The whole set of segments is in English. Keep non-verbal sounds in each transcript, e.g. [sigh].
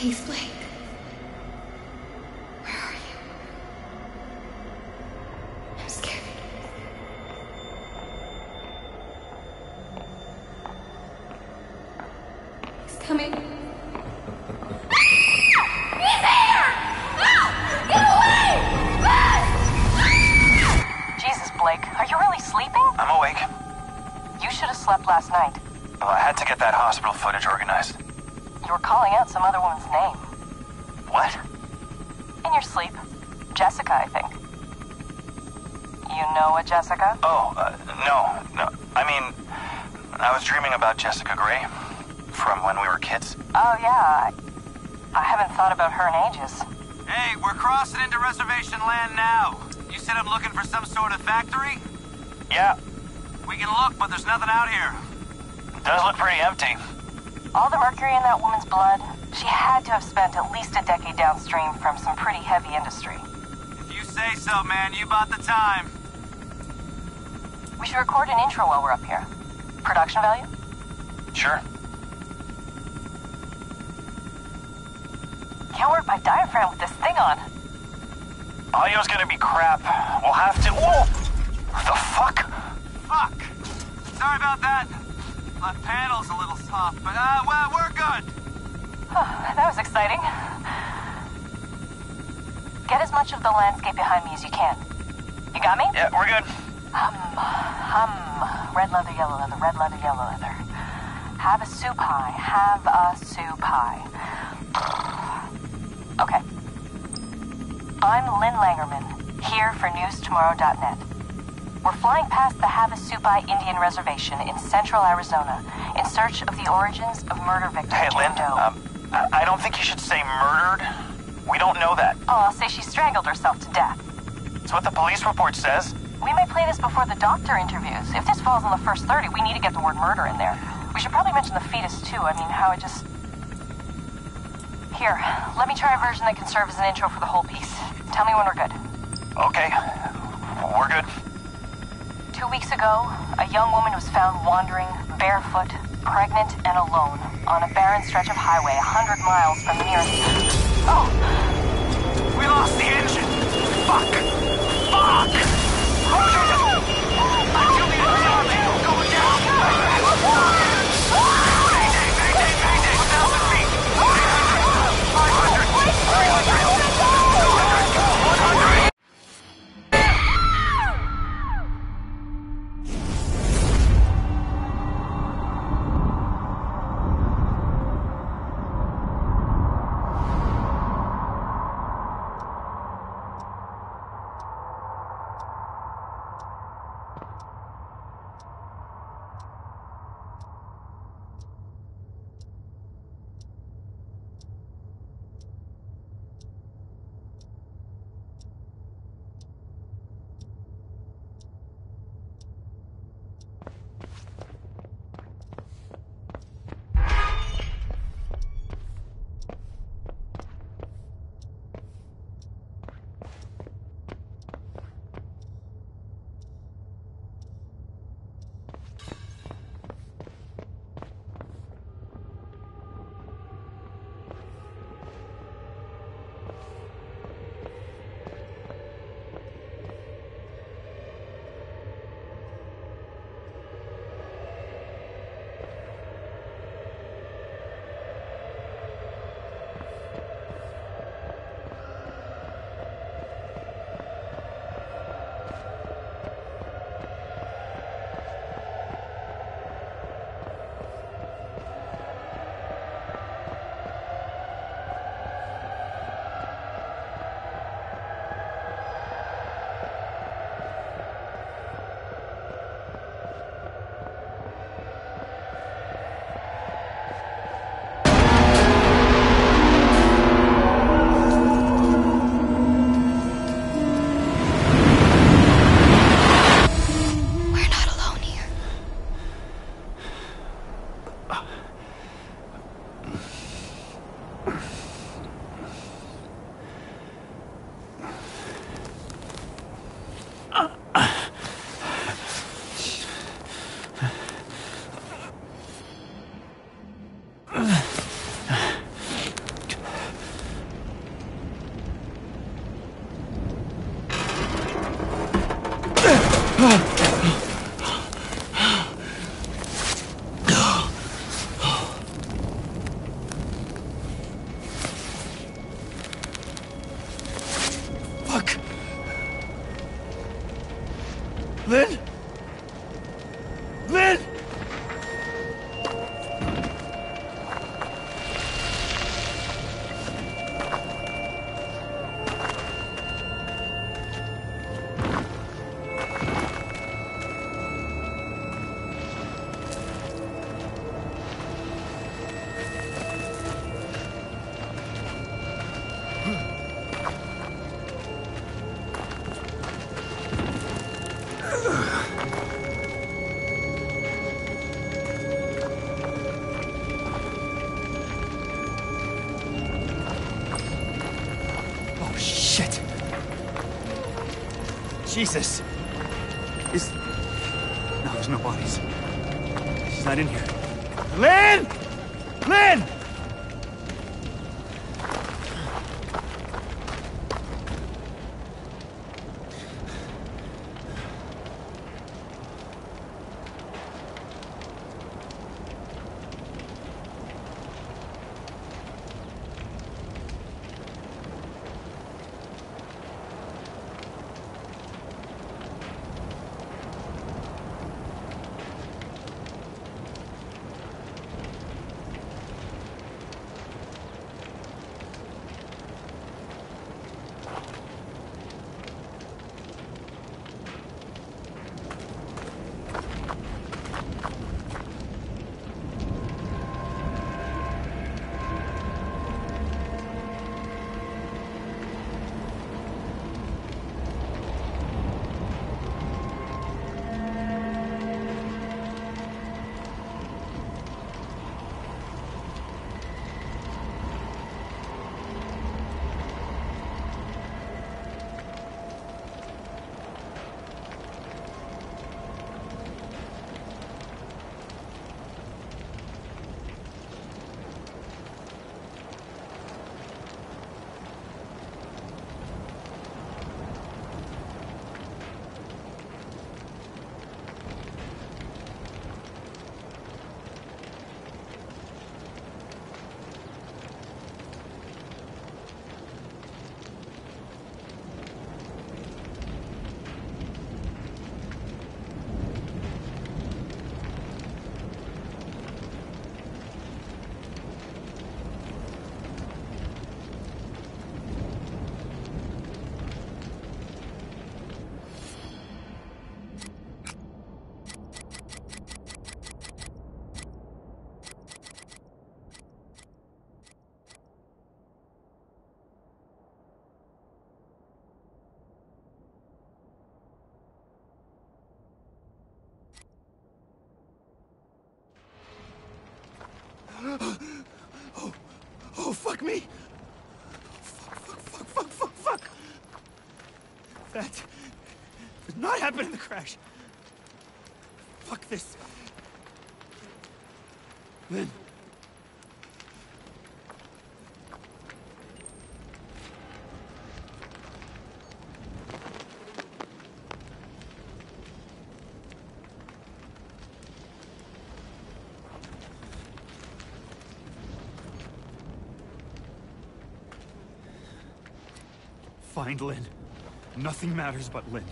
Please, Blake. Where are you? I'm scared. He's coming. [laughs] He's here! Ah! Get away! Jesus, Blake, are you really sleeping? I'm awake. You should have slept last night. Well, I had to get that hospital footage organized. You were calling out some other woman's name. What? In your sleep. Jessica, I think. You know a Jessica? Oh, uh, no, no. I mean, I was dreaming about Jessica Gray from when we were kids. Oh, yeah. I, I haven't thought about her in ages. Hey, we're crossing into reservation land now. You said I'm looking for some sort of factory? Yeah, We can look, but there's nothing out here. does look pretty empty. All the mercury in that woman's blood, she had to have spent at least a decade downstream from some pretty heavy industry. If you say so, man, you bought the time. We should record an intro while we're up here. Production value? Sure. Can't work my diaphragm with this thing on. Audio's gonna be crap. We'll have to. Whoa! The fuck? Fuck. Sorry about that. Left panel's a little soft, but uh, well, we're good. that was exciting. Get as much of the landscape behind me as you can. You got me? Yeah, we're good. Hum, hum. Red leather, yellow leather, red leather, yellow leather. Have a soup pie, have a soup pie. Okay. I'm Lynn Langermann, here for NewsTomorrow.net. We're flying past the Havasupai Indian Reservation in central Arizona in search of the origins of murder victim Hey, Lynn, um, I I don't think you should say murdered. We don't know that. oh, I'll say she strangled herself to death. It's what the police report says. We may play this before the doctor interviews. If this falls in the first 30, we need to get the word murder in there. We should probably mention the fetus, too. I mean, how it just. Here, let me try a version that can serve as an intro for the whole piece. Tell me when we're good. Okay, we're good. Two weeks ago, a young woman was found wandering, barefoot, pregnant, and alone on a barren stretch of highway a 100 miles from the nearest. Oh! We lost the engine. Fuck. Fuck. Oh, Fuck. Lynn? Jesus. Oh, oh, fuck me! Fuck, fuck, fuck, fuck, fuck! That did not happen in the crash. Fuck this. Lynn. Nothing matters but Lynn.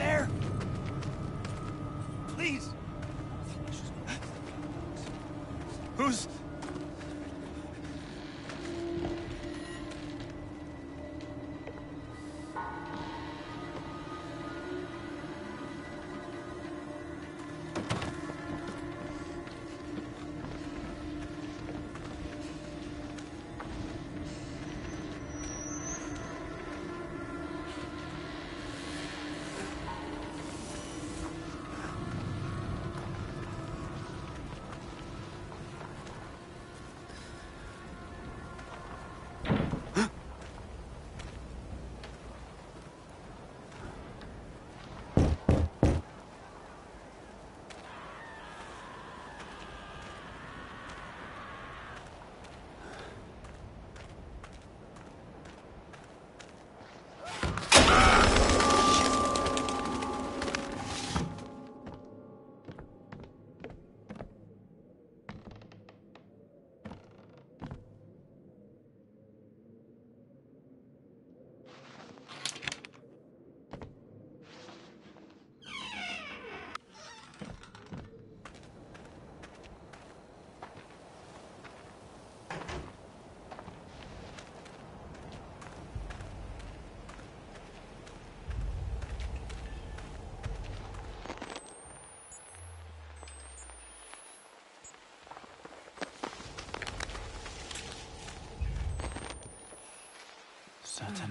there? Please. Who's...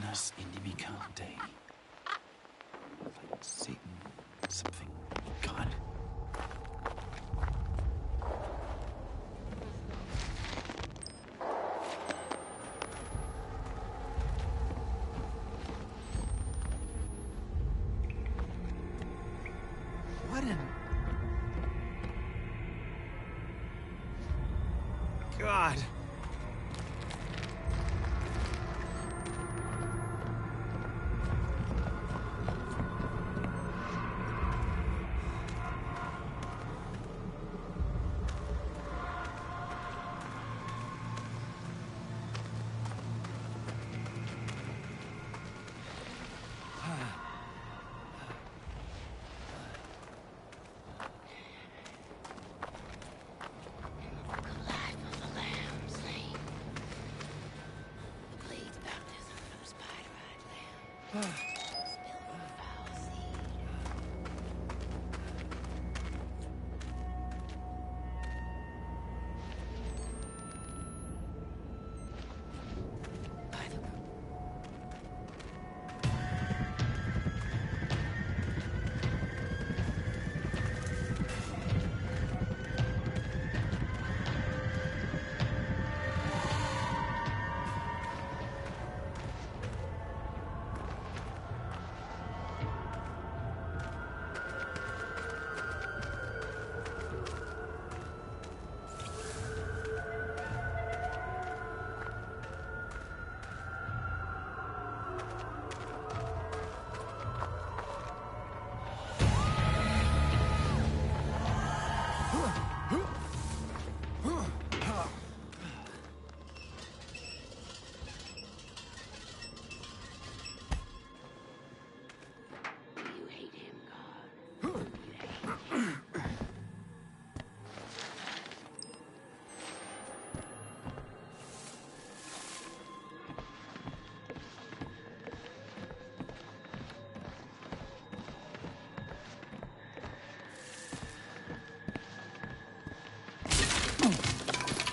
Satanas inimica Dei. Like Satan, something,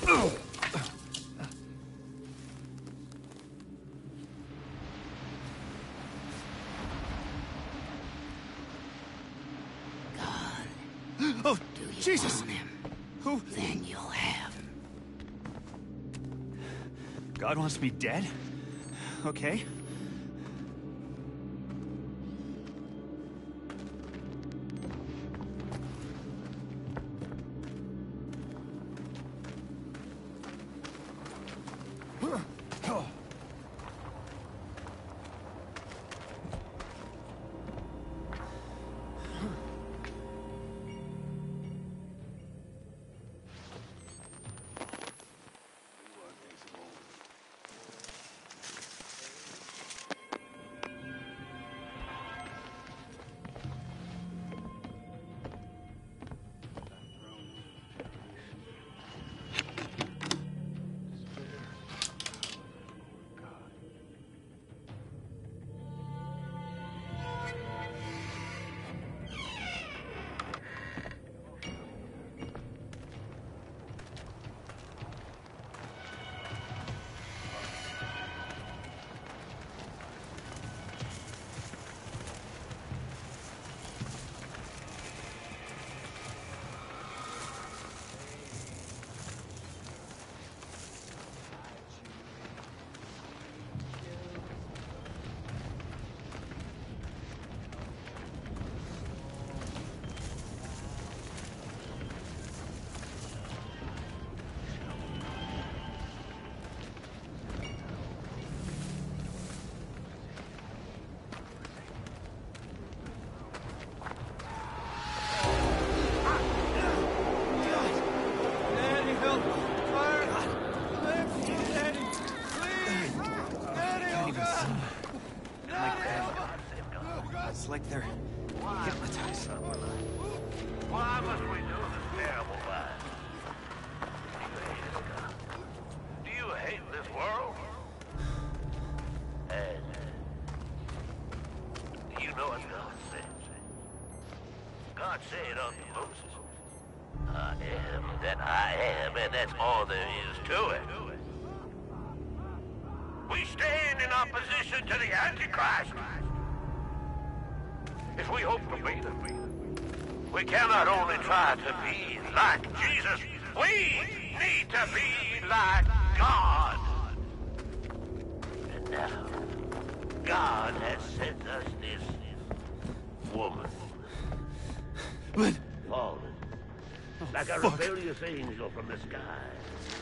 Oh, Jesus! Who? Then you'll have him. God wants me dead? Okay. God said unto Moses, I am that I am, and that's all there is to it. We stand in opposition to the Antichrist. If we hope to beat him, we cannot only try to be like Jesus, we need to be like God. And now, God has sent us this woman, like a fuck. rebellious angel from the sky.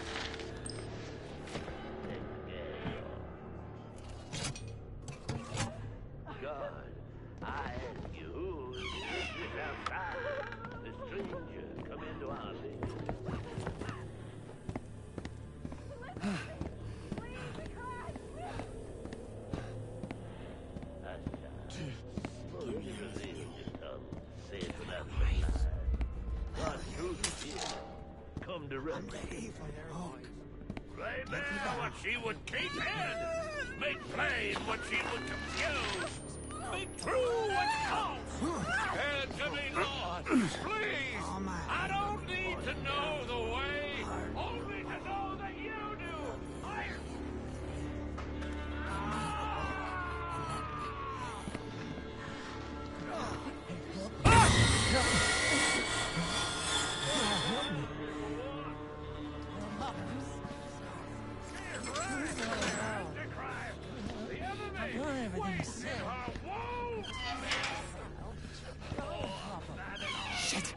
Shit.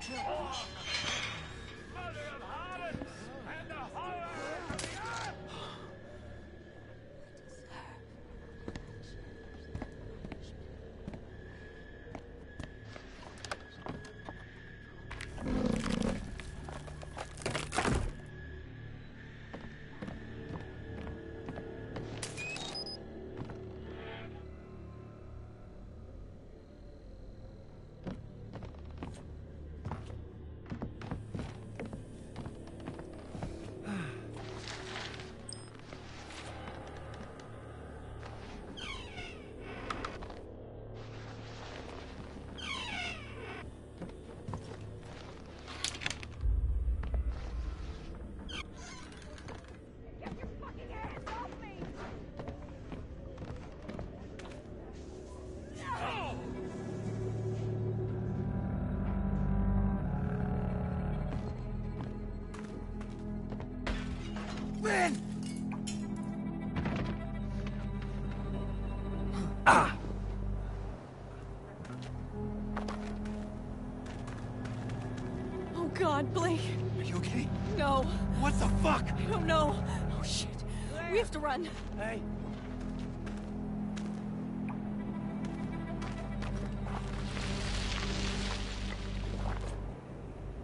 We have to run. Hey.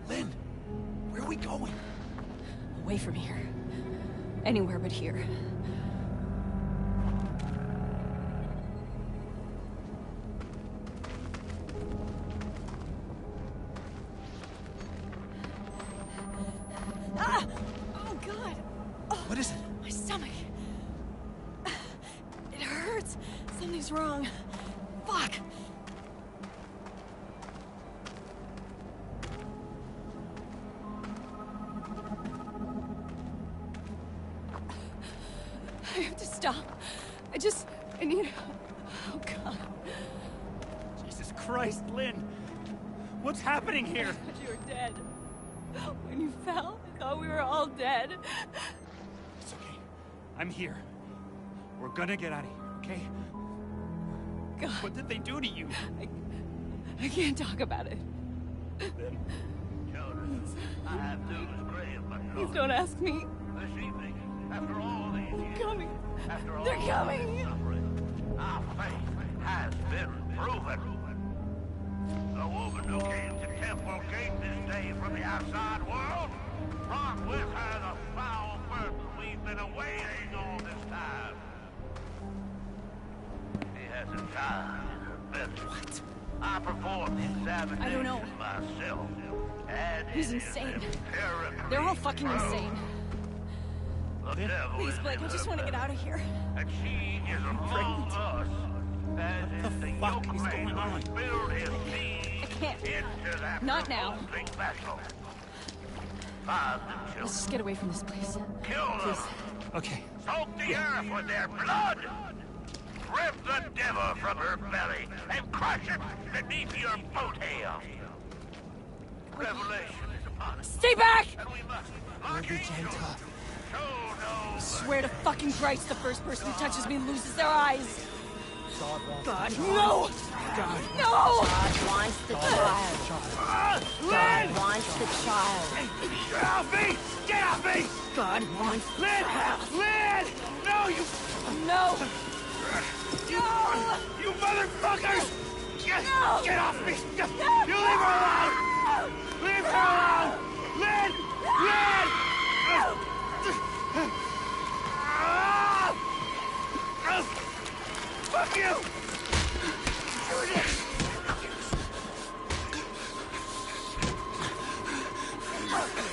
Lynn, where are we going? Away from here. Anywhere but here. Gonna get out of here, okay? God, What did they do to you? I, I can't talk about it. Then, Children, I have news grave but Please don't ask me. This evening, after all these They're years, coming. after all They're coming. suffering, our faith has been proven. The woman who came to Temple Gate this day from the outside world brought with her the foul burden we've been awaiting all this time. She has a child in her belly. What? I performed the examination I don't know. myself. And He's insane. They're all fucking proved insane. The devil Please, Blake, I just want to get out of here. And she is among us. As What is the the fuck is going on? spilled his seed can't. into that Not now. revolting vessel. Find the Let's just get away from this place. Kill them. Okay. Soak the earth with their blood! Rip the devil from her belly and crush it beneath your boat hail! Revelation is upon us, Stay back! and we must We'll be gentle. Show no Swear to fucking Christ, the first person who touches me loses their eyes. God wants God, the no! God. No! God wants the child. God wants the child. Get off me! Get off me! God wants Lynn! Lynn! No, you... No! No! You motherfuckers! Get, No! get off me! You leave her alone! Leave her alone! Lynn! Lynn! Ah! Ah! Fuck you! I've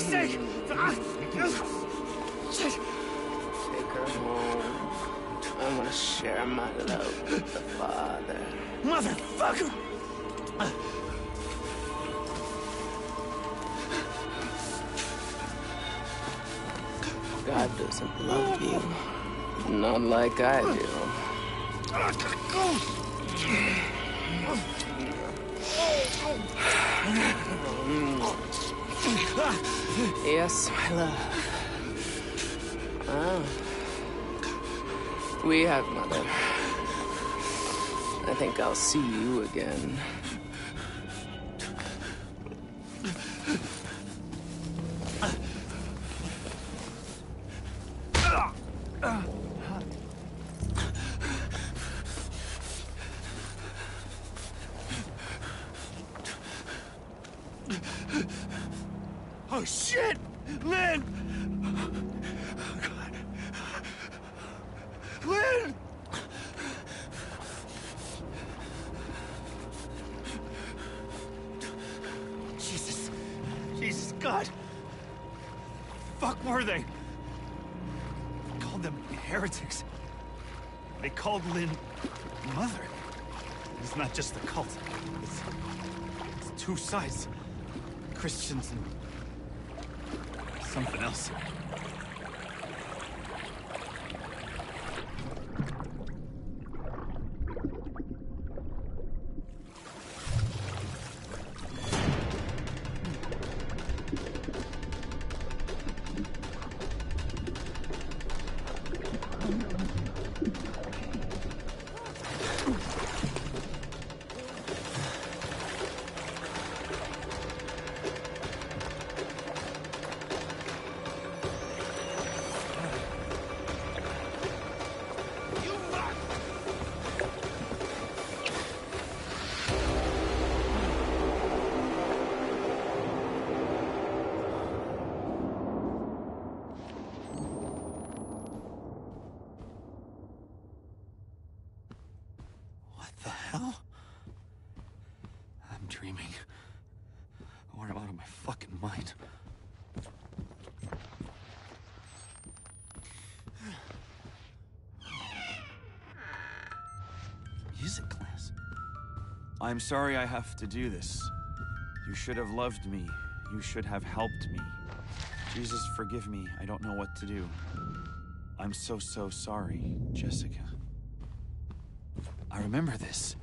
sake! Ah! Take her home. I want to share my love with the father. Motherfucker! God doesn't love you. Not like I do. I gotta go! Yes, my love. Ah. We have, Mother. I think I'll see you again. Christians and something else. I'm sorry I have to do this. You should have loved me. You should have helped me. Jesus, forgive me. I don't know what to do. I'm so, so sorry, Jessica. I remember this.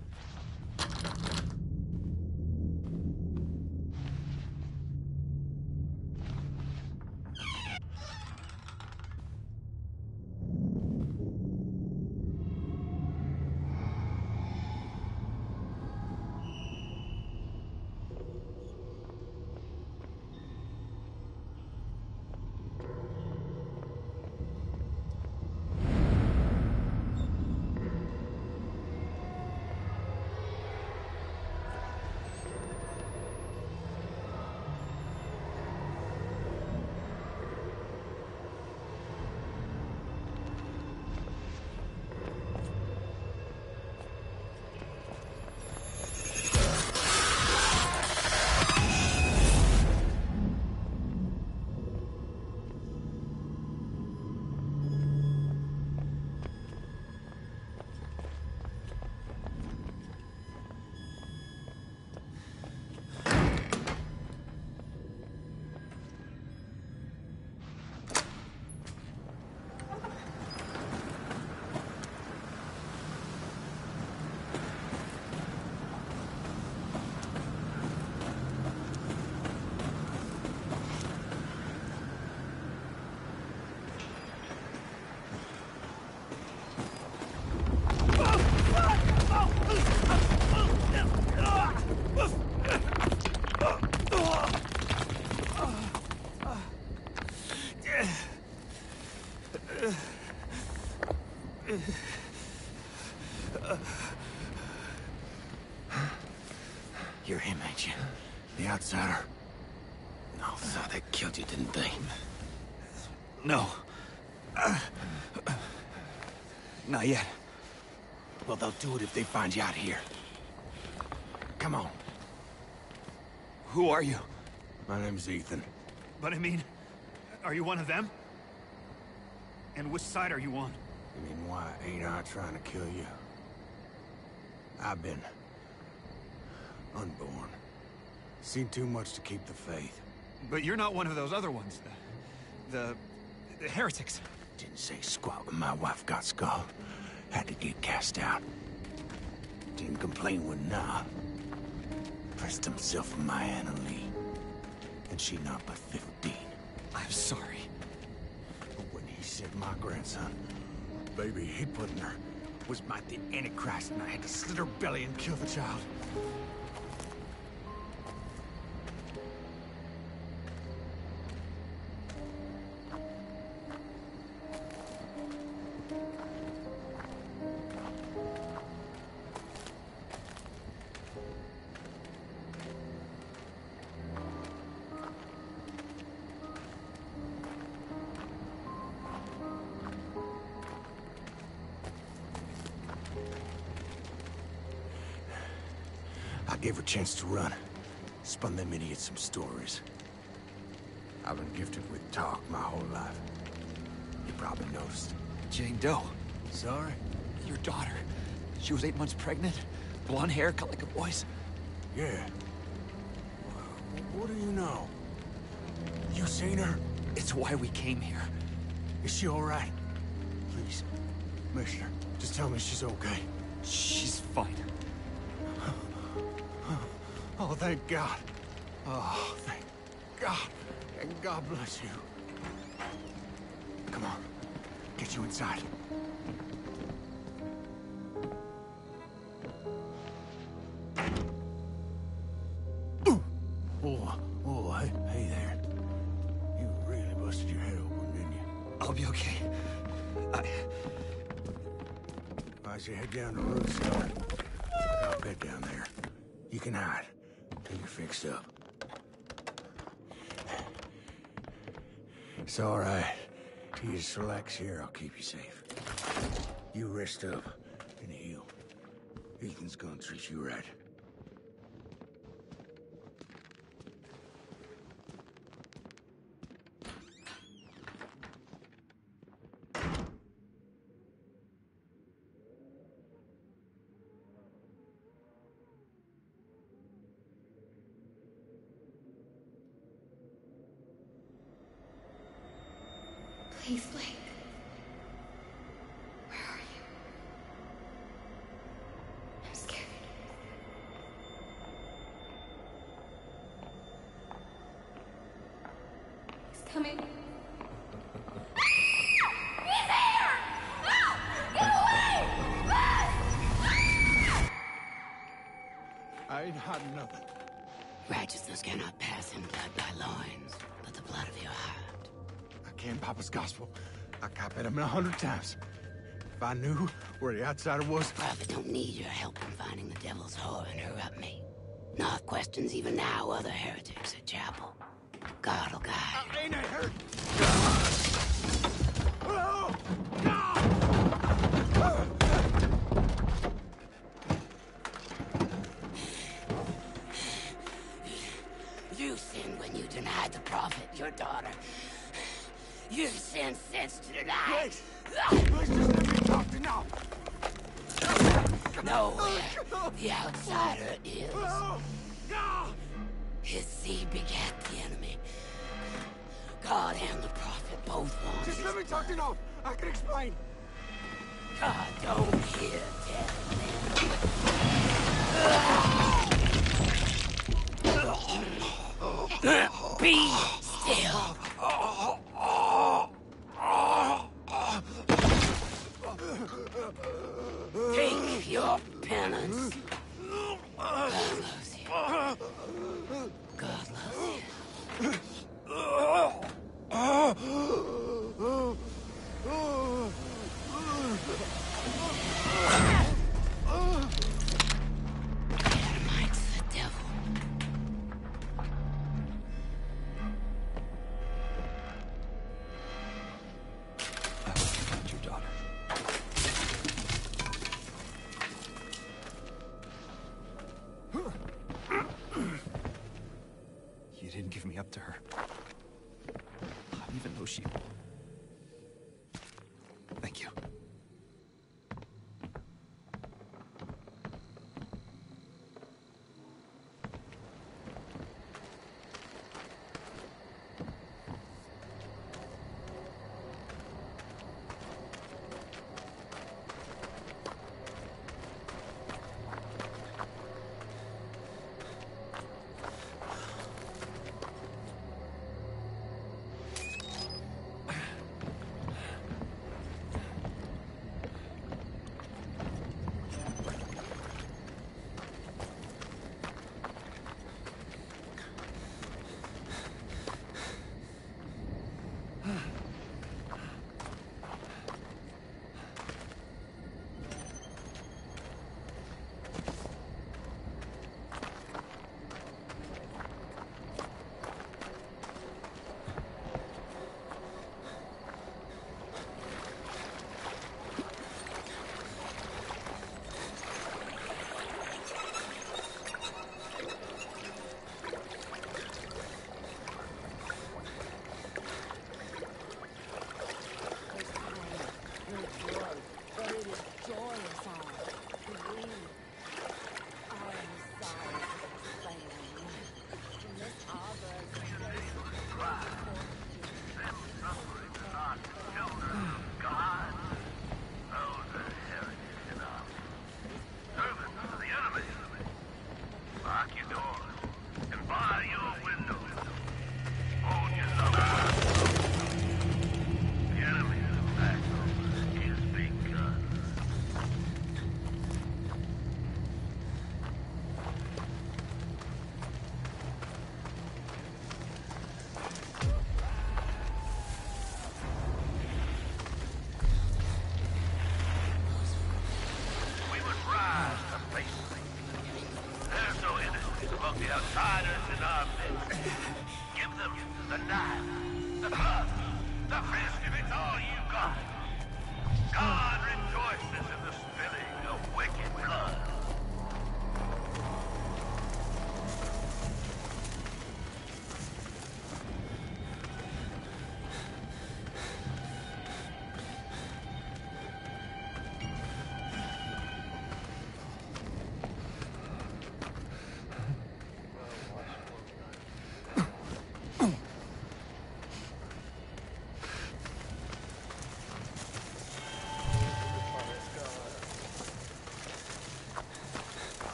They'll do it if they find you out here. Come on. Who are you? My name's Ethan. But I mean, are you one of them? And which side are you on? You mean why ain't I trying to kill you? I've been... unborn. Seen too much to keep the faith. But you're not one of those other ones. The... the, the heretics. Didn't say squat when my wife got skulled. Had to get cast out. Didn't complain when Knoth. Pressed himself on my Anna Lee. And she not but 15. I'm sorry. But when he said my grandson, baby he put in her, was my the Antichrist and I had to slit her belly and kill the child. Some stories. I've been gifted with talk my whole life. You probably noticed. Jane Doe. Sorry? Your daughter. She was eight months pregnant. Blonde hair, cut like a boy's. Yeah. What do you know? You seen her? It's why we came here. Is she all right? Please, Commissioner, just tell me she's okay. She's fine. Oh, thank God. Oh, thank God. And God bless you. Come on. Get you inside. Here. I'll keep you safe. You rest up and heal. Ethan's gonna treat you right. Can't Papa's gospel. I copied him a hundred times. If I knew where the outsider was, Prophet don't need your help in finding the devil's whore and interrupt me. Knoth questions even now other heretics at chapel. God will guide. Uh, ain't I hurt? You sinned since to deny. Please just let me talk to Knoth. Nowhere uh, the outsider is. His seed begat the enemy. God and the prophet both want Just let me talk to Knoth. I can explain. God don't hear death. Be still. up to her. Even though she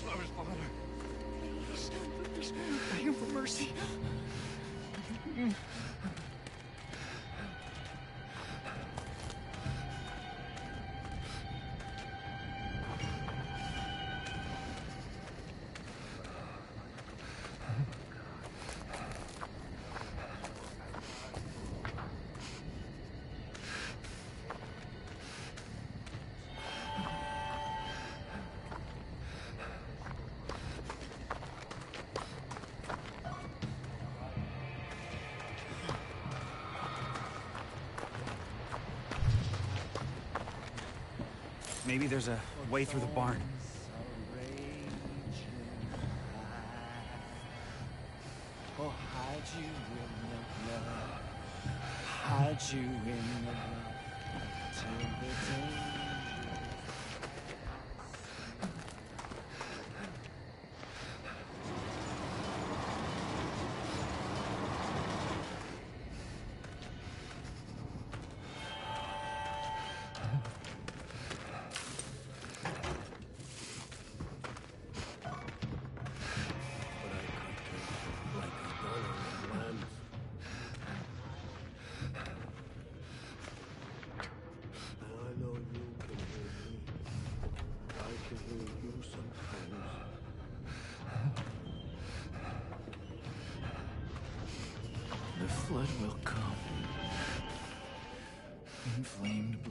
Those lovers bother. Please, begging for mercy. Maybe there's a way through the barn. inflamed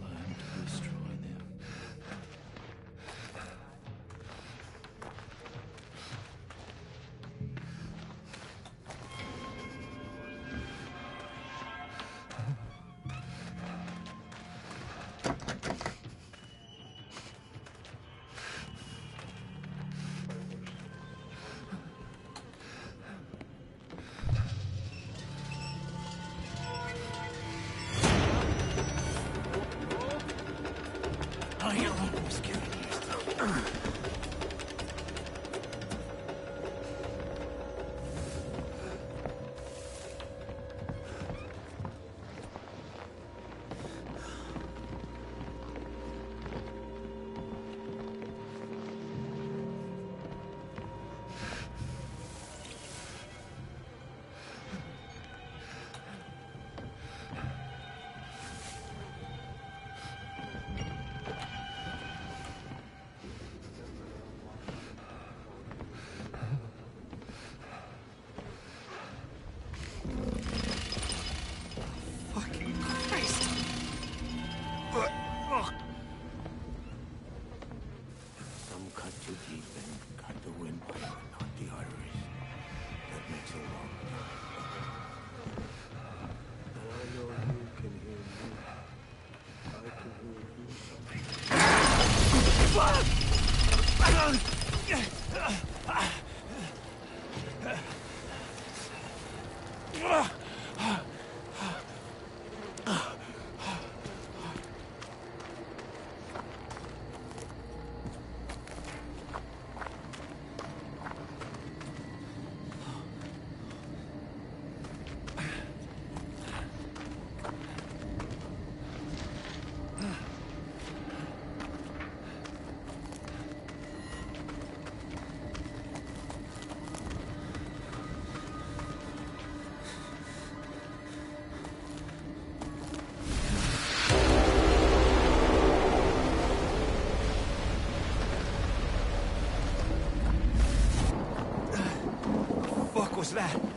was that?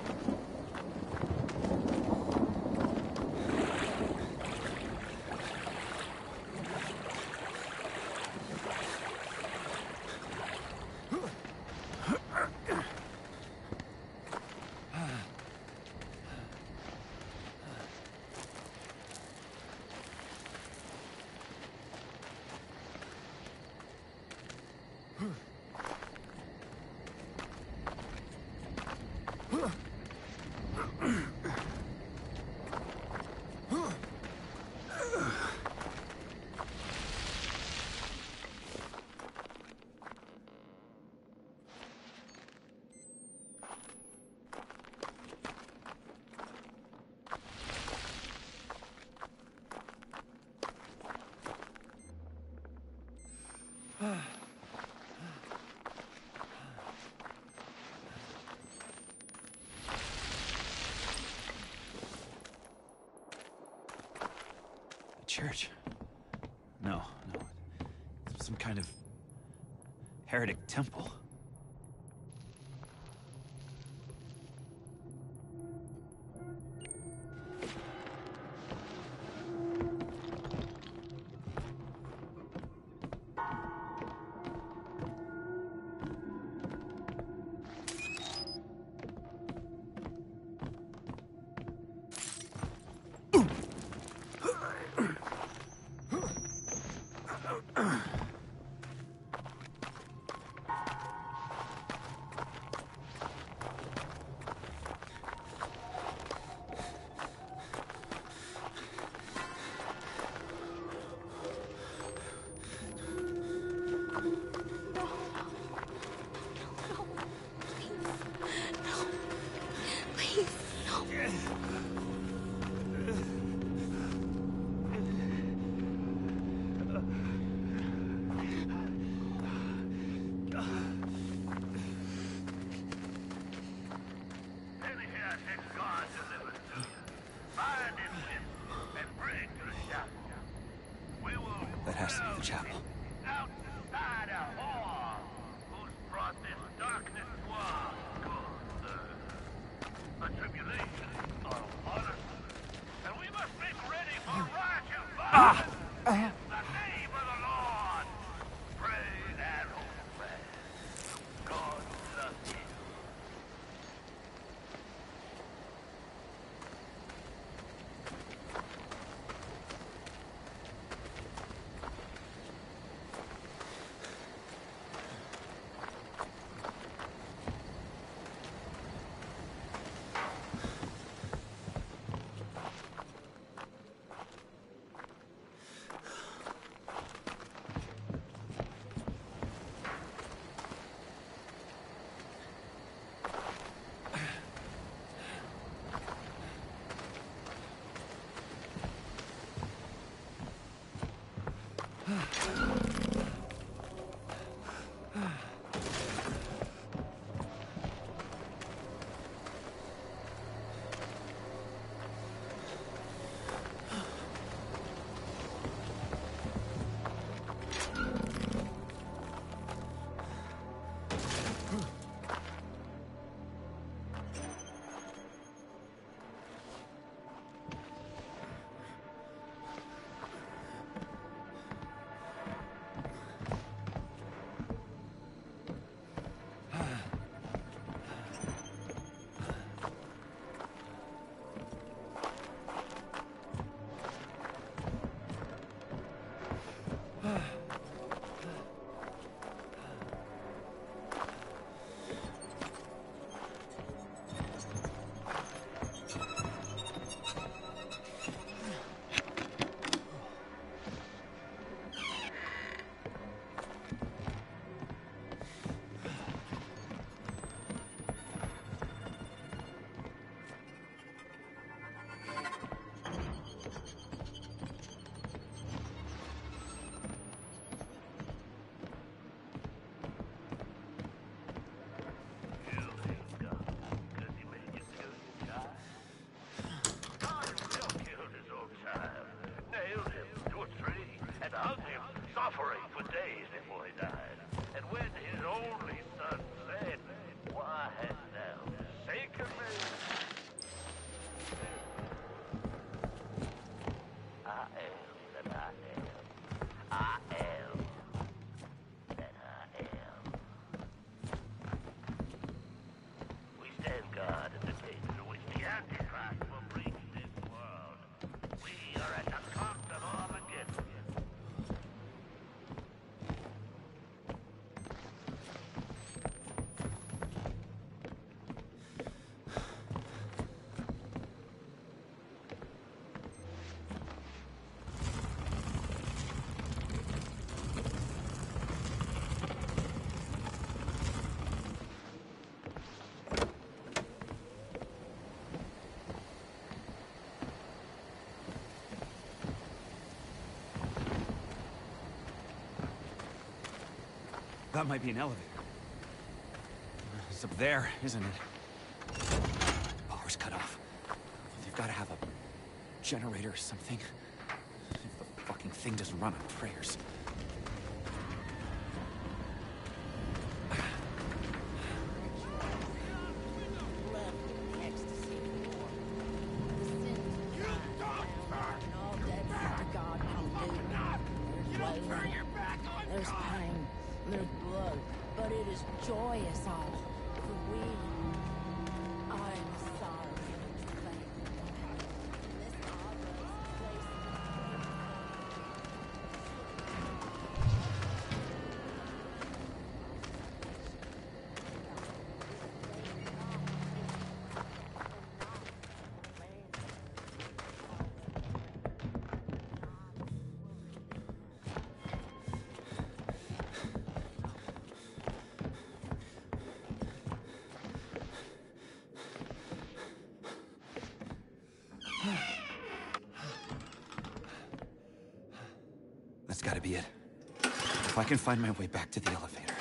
A church? No, no. Some kind of heretic temple. That might be an elevator. It's up there, isn't it? Power's cut off. They've got to have a generator or something. If the fucking thing doesn't run on prayers. Can find my way back to the elevator.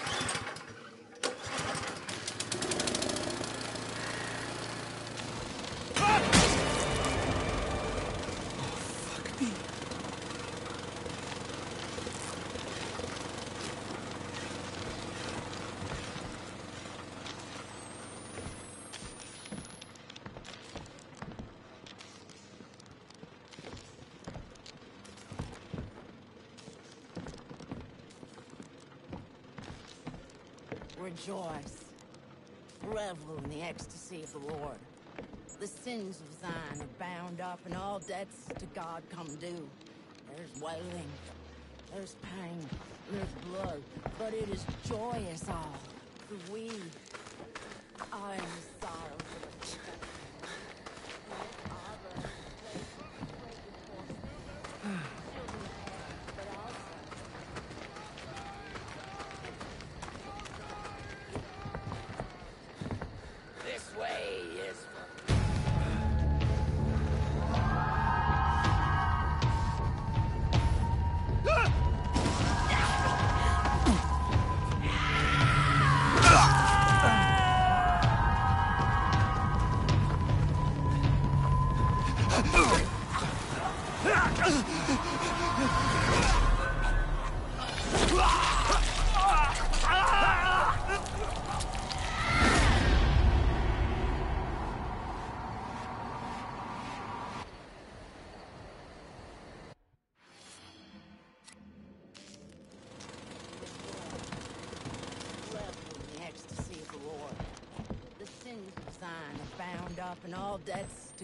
Rejoice. Revel in the ecstasy of the Lord. The sins of Zion are bound up, and all debts to God come due. There's wailing, there's pain, there's blood, but it is joyous all. For we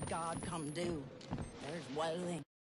God come due. There's wailing,